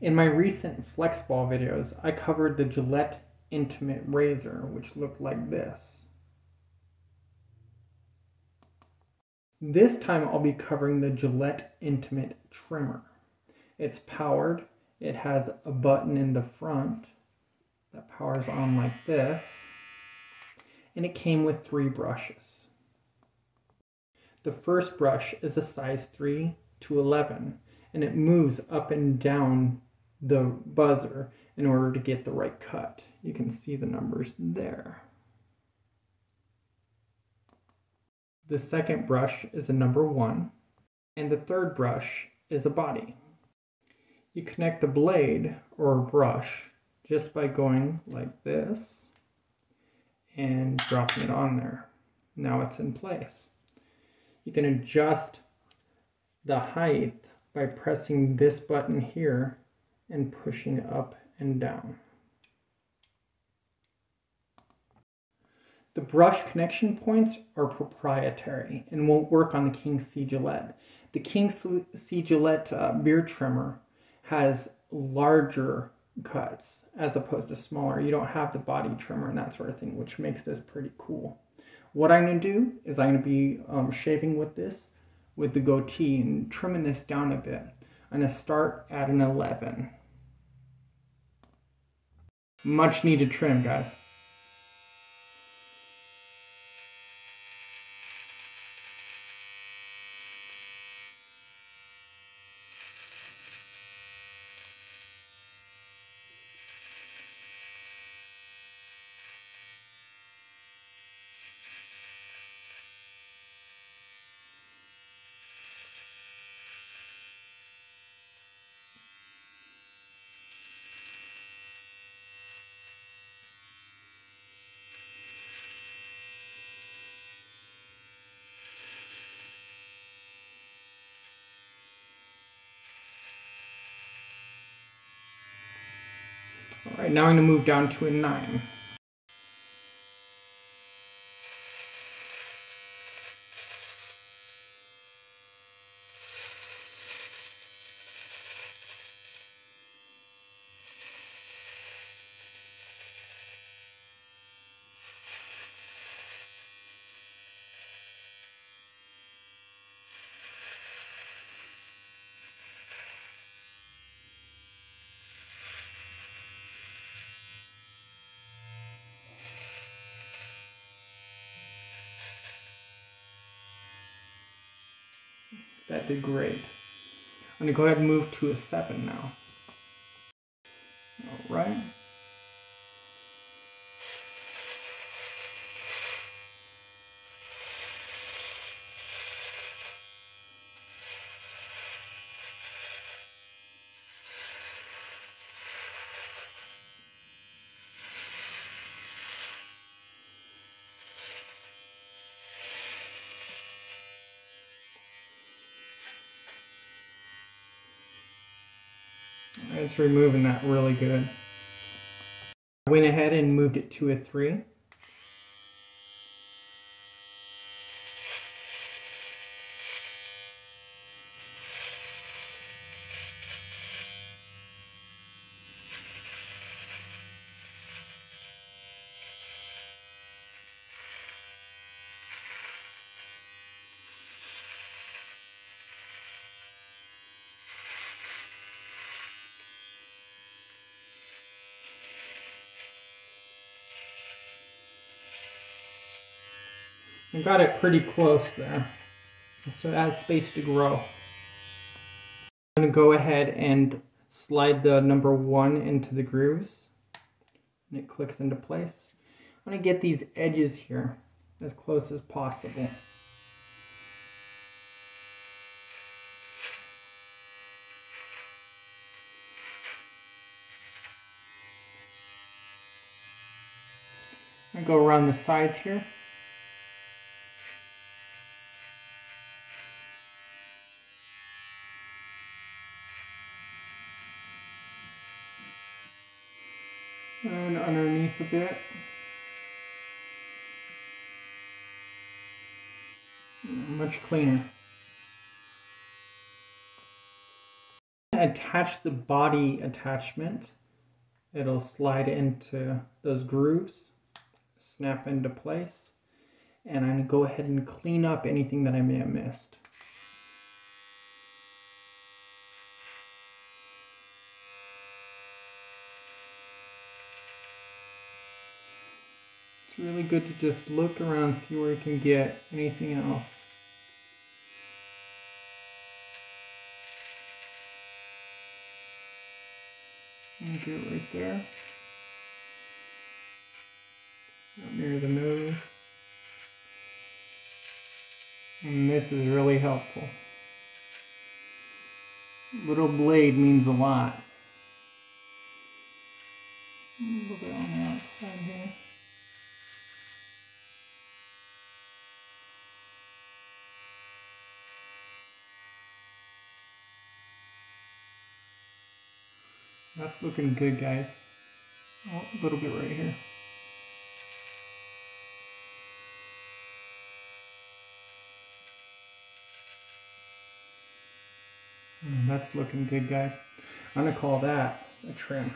In my recent flexball videos, I covered the Gillette Intimate Razor, which looked like this. This time I'll be covering the Gillette Intimate Trimmer. It's powered, it has a button in the front that powers on like this, and it came with three brushes. The first brush is a size 3 to 11, and it moves up and down the buzzer in order to get the right cut. You can see the numbers there. The second brush is a number one, and the third brush is a body. You connect the blade or brush just by going like this and dropping it on there. Now it's in place. You can adjust the height by pressing this button here and pushing up and down. The brush connection points are proprietary and won't work on the King C Gillette. The King C Gillette uh, beard trimmer has larger cuts as opposed to smaller. You don't have the body trimmer and that sort of thing, which makes this pretty cool. What I'm going to do is I'm going to be um, shaving with this with the goatee and trimming this down a bit. I'm going to start at an 11. Much needed trim, guys. Now I'm going to move down to a 9. That did great. I'm gonna go ahead and move to a seven now. All right. It's removing that really good. I went ahead and moved it to a 3. I got it pretty close there. So it has space to grow. I'm going to go ahead and slide the number one into the grooves. And it clicks into place. I'm going to get these edges here as close as possible. Go around the sides here. And underneath a bit. Mm, much cleaner. attach the body attachment. It'll slide into those grooves, snap into place. And I'm to go ahead and clean up anything that I may have missed. Really good to just look around, see where you can get anything else. And get right there. Up near the nose. And this is really helpful. Little blade means a lot. A little bit on the outside here. That's looking good, guys. Oh, a little bit right here. And that's looking good, guys. I'm gonna call that a trim.